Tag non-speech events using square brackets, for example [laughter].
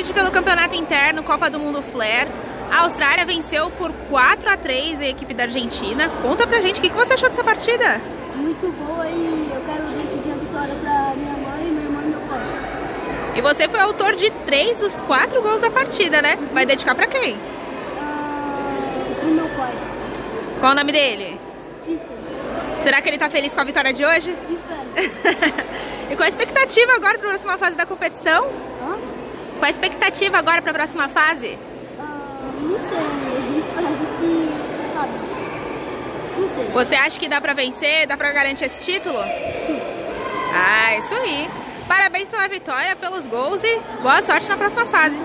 Hoje, pelo Campeonato Interno Copa do Mundo Flair, a Austrália venceu por 4 a 3 a equipe da Argentina. Conta pra gente o que você achou dessa partida. Muito boa e eu quero decidir a vitória pra minha mãe, meu irmão e meu pai. E você foi autor de três dos quatro gols da partida, né? Vai dedicar pra quem? Ah, pro meu pai, Qual o nome dele? Cícero. Será que ele tá feliz com a vitória de hoje? Espero. [laughs] e qual a expectativa agora para a próxima fase da competição? Hã? Qual a expectativa agora para a próxima fase? Ah, não sei, espero que, sabe, não sei. Você acha que dá para vencer? Dá para garantir esse título? Sim. Ah, isso aí. Parabéns pela vitória, pelos gols e boa sorte na próxima fase.